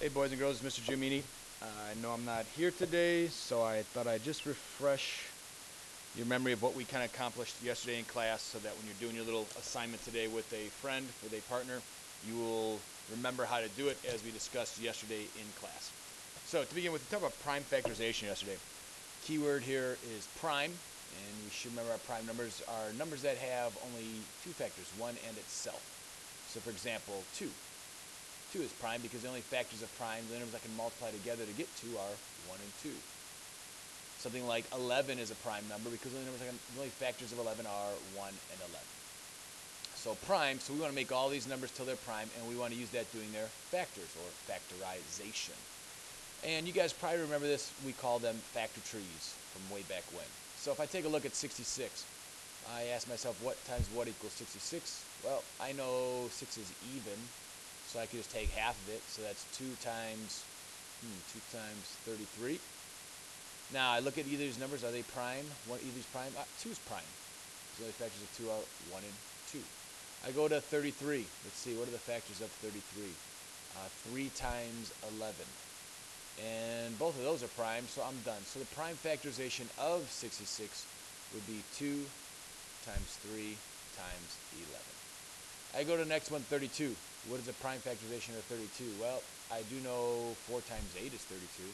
Hey boys and girls, Mr. Giomini. Uh, I know I'm not here today, so I thought I'd just refresh your memory of what we kind of accomplished yesterday in class so that when you're doing your little assignment today with a friend, with a partner, you will remember how to do it as we discussed yesterday in class. So to begin with, we talked about prime factorization yesterday. Keyword here is prime, and we should remember our prime numbers are numbers that have only two factors, one and itself. So for example, 2. 2 is prime because the only factors of prime, the numbers I can multiply together to get 2 are 1 and 2. Something like 11 is a prime number because the only, numbers I can, the only factors of 11 are 1 and 11. So prime, so we want to make all these numbers till they're prime, and we want to use that doing their factors or factorization. And you guys probably remember this, we call them factor trees from way back when. So if I take a look at 66, I ask myself what times what equals 66? Well, I know 6 is even, so I could just take half of it. So that's 2 times, hmm, 2 times 33. Now I look at either of these numbers. Are they prime? One, either is prime. Uh, 2 is prime. So the factors of 2 are 1 and 2. I go to 33. Let's see, what are the factors of 33? Uh, 3 times 11. And both of those are prime, so I'm done. So the prime factorization of 66 would be 2 times 3 times 11. I go to the next one, 32. What is the prime factorization of 32? Well, I do know 4 times 8 is 32.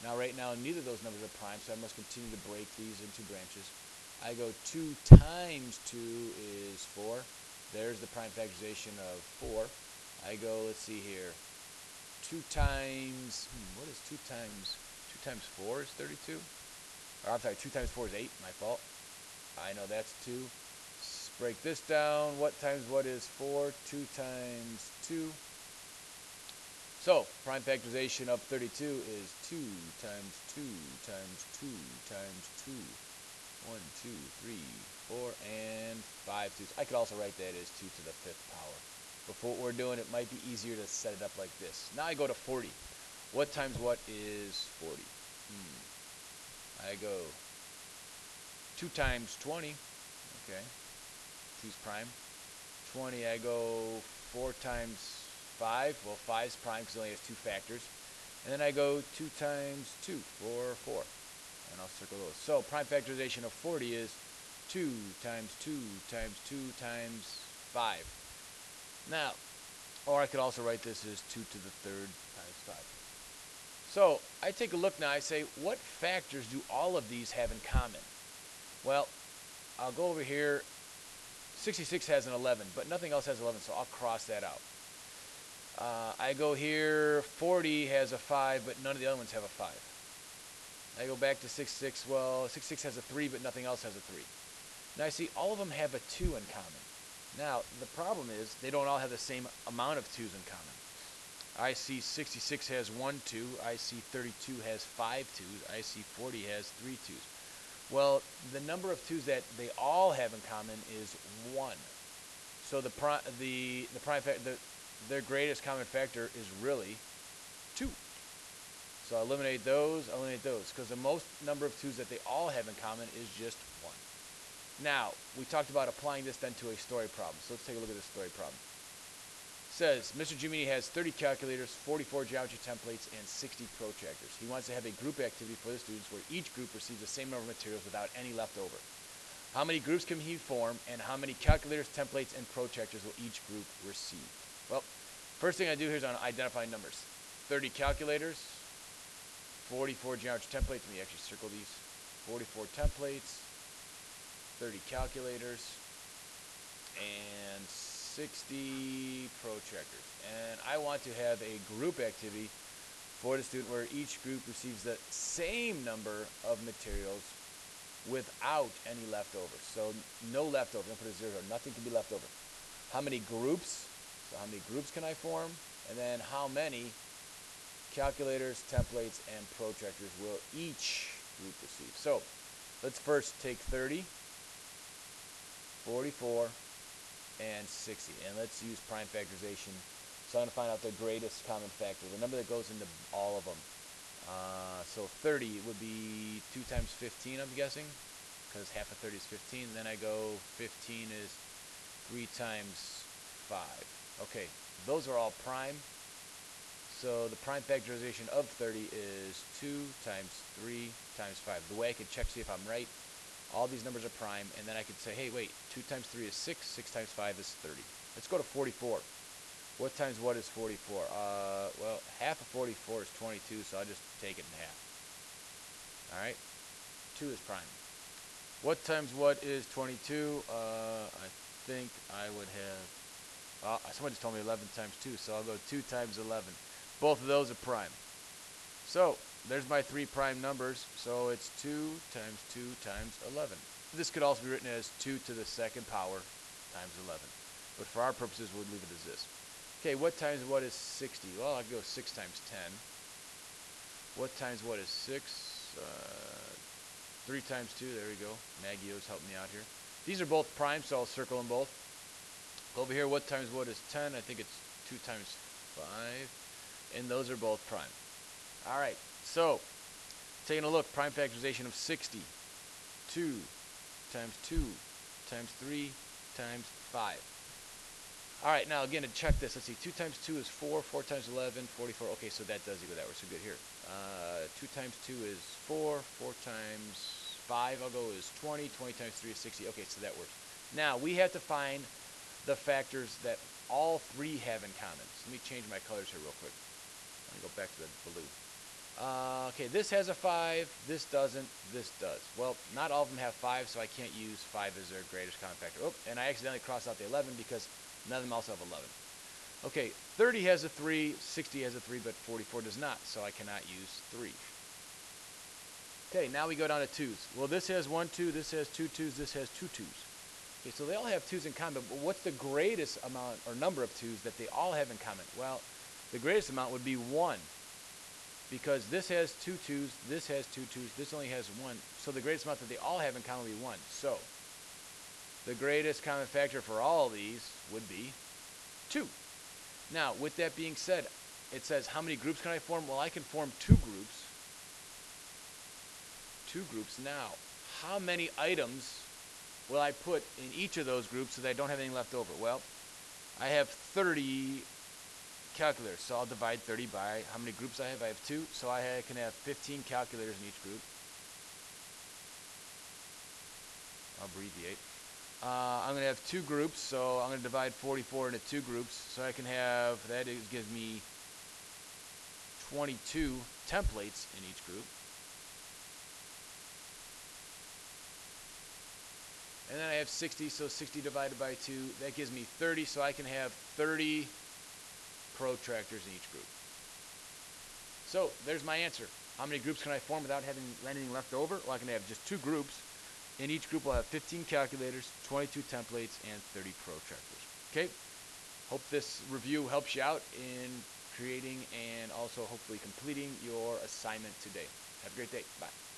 Now, right now, neither of those numbers are prime, so I must continue to break these into branches. I go 2 times 2 is 4. There's the prime factorization of 4. I go, let's see here, 2 times, hmm, what is 2 times, 2 times 4 is 32? Or I'm sorry, 2 times 4 is 8, my fault. I know that's 2 break this down. What times what is 4? 2 times 2. So, prime factorization of 32 is 2 times 2 times 2 times 2. 1, 2, 3, 4, and 5 twos. I could also write that as 2 to the 5th power. But for what we're doing, it might be easier to set it up like this. Now I go to 40. What times what is 40? Hmm. I go 2 times 20. Okay. 2's prime. 20, I go 4 times 5. Well, 5 is prime because it only has two factors. And then I go 2 times 2 for 4. And I'll circle those. So prime factorization of 40 is 2 times 2 times 2 times 5. Now, or I could also write this as 2 to the third times 5. So I take a look now. I say, what factors do all of these have in common? Well, I'll go over here 66 has an 11, but nothing else has 11, so I'll cross that out. Uh, I go here, 40 has a 5, but none of the other ones have a 5. I go back to 66, well, 66 has a 3, but nothing else has a 3. Now I see all of them have a 2 in common. Now, the problem is they don't all have the same amount of 2s in common. I see 66 has 1 2, I see 32 has 5 2s, I see 40 has 3 2s. Well, the number of twos that they all have in common is one. So the prime, the the prime factor, the, their greatest common factor is really two. So eliminate those, eliminate those, because the most number of twos that they all have in common is just one. Now, we talked about applying this then to a story problem. So let's take a look at this story problem says Mr. Giomini has 30 calculators, 44 geometry templates, and 60 protractors. He wants to have a group activity for the students where each group receives the same number of materials without any left over. How many groups can he form, and how many calculators, templates, and protractors will each group receive? Well, first thing I do here is on identifying numbers. 30 calculators, 44 geometry templates. Let me actually circle these. 44 templates, 30 calculators, and 60 protractors. And I want to have a group activity for the student where each group receives the same number of materials without any leftovers. So no leftovers. I'm put a zero. Nothing can be left over. How many groups? So how many groups can I form? And then how many calculators, templates, and protractors will each group receive? So let's first take 30, 44, and 60. And let's use prime factorization. So I'm going to find out the greatest common factor, the number that goes into all of them. Uh, so 30 would be 2 times 15, I'm guessing, because half of 30 is 15. Then I go 15 is 3 times 5. Okay, those are all prime. So the prime factorization of 30 is 2 times 3 times 5. The way I could check see if I'm right, all these numbers are prime, and then I could say, hey, wait, 2 times 3 is 6, 6 times 5 is 30. Let's go to 44. What times what is 44? Uh, well, half of 44 is 22, so I'll just take it in half. All right? 2 is prime. What times what is 22? Uh, I think I would have... Uh, someone just told me 11 times 2, so I'll go 2 times 11. Both of those are prime. So, there's my three prime numbers. So it's 2 times 2 times 11. This could also be written as 2 to the second power times 11. But for our purposes, we'll leave it as this. Okay, what times what is 60? Well, I'll go 6 times 10. What times what is 6? Uh, 3 times 2, there we go. Maggio's helping me out here. These are both prime, so I'll circle them both. Over here, what times what is 10? I think it's 2 times 5. And those are both prime. All right, so taking a look, prime factorization of 60. 2 times 2 times 3 times 5. All right, now again to check this, let's see, 2 times 2 is 4, 4 times 11, 44. Okay, so that does equal that. We're so good here. Uh, 2 times 2 is 4, 4 times 5, I'll go is 20, 20 times 3 is 60. Okay, so that works. Now, we have to find the factors that all three have in common. So let me change my colors here real quick. Let me go back to the blue. Uh, okay, this has a 5, this doesn't, this does. Well, not all of them have 5, so I can't use 5 as their greatest common factor. Oh, and I accidentally crossed out the 11 because none of them also have 11. Okay, 30 has a 3, 60 has a 3, but 44 does not, so I cannot use 3. Okay, now we go down to 2s. Well, this has 1, 2, this has 2 2s, this has 2 2s. Okay, so they all have 2s in common, but what's the greatest amount or number of 2s that they all have in common? Well, the greatest amount would be 1 because this has two twos, this has two twos, this only has one. So the greatest amount that they all have in common would be one. So the greatest common factor for all of these would be two. Now, with that being said, it says how many groups can I form? Well, I can form two groups. Two groups. Now, how many items will I put in each of those groups so that I don't have anything left over? Well, I have 30 calculators. So I'll divide 30 by how many groups I have. I have two, so I can have 15 calculators in each group. I'll abbreviate. Uh, I'm going to have two groups, so I'm going to divide 44 into two groups. So I can have, that gives me 22 templates in each group. And then I have 60, so 60 divided by 2, that gives me 30, so I can have 30 protractors in each group. So there's my answer. How many groups can I form without having anything left over? Well, I can have just two groups. In each group, I'll have 15 calculators, 22 templates, and 30 protractors. Okay? Hope this review helps you out in creating and also hopefully completing your assignment today. Have a great day. Bye.